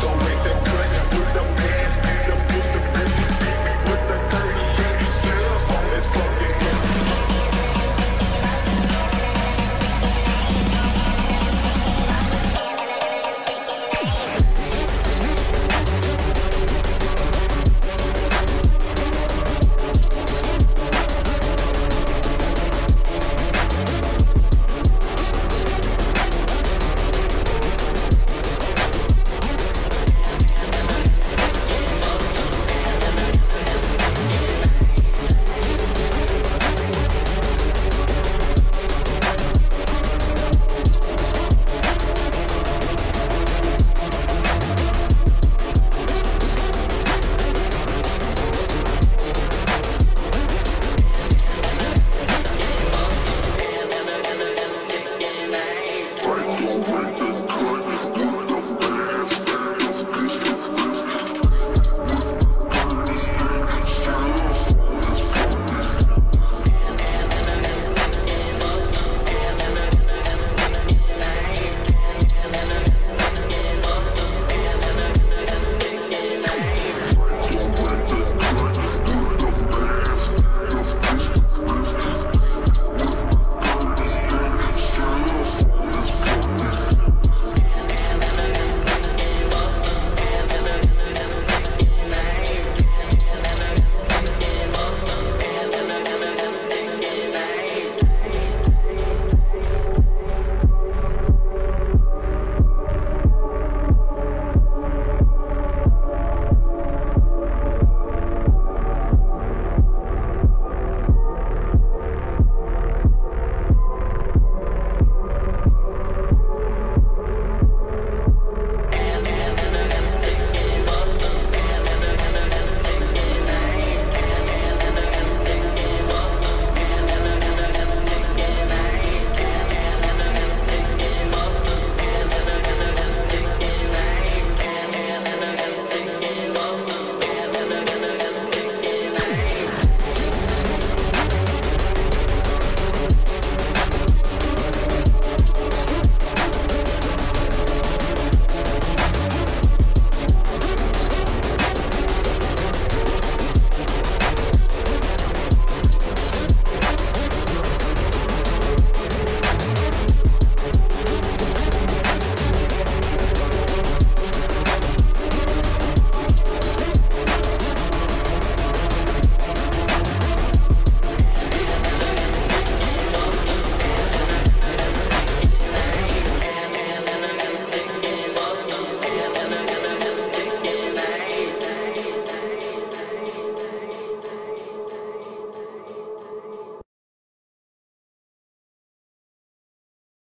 Don't wait Break